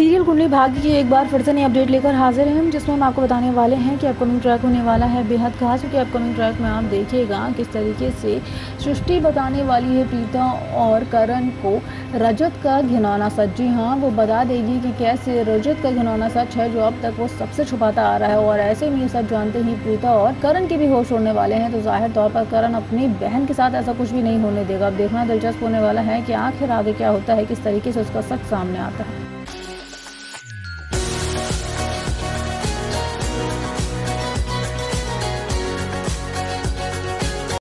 Serial Kundali Bhagya की एक बार फिर से नई अपडेट लेकर हाजिर हैं हम, जिसमें हम आपको बताने वाले हैं कि अपकमिंग ट्रैक होने वाला है। बेहद खास, क्योंकि अपकमिंग ट्रैक में आप देखिएगा किस तरीके से सृष्टि बताने वाली है प्रीता और करण को। रजत का घिनौना सच, जी हाँ वो बता देगी कि कैसे रजत का घिनौना सच है, जो अब तक वो सबसे छुपाता आ रहा है, और ऐसे में ये सब जानते ही प्रीता और करण के भी होश उड़ने वाले हैं। तो ज़ाहिर तौर पर करण अपनी बहन के साथ ऐसा कुछ भी नहीं होने देगा। अब देखना दिलचस्प होने वाला है कि आखिर आगे क्या होता है, किस तरीके से उसका सच सामने आता है।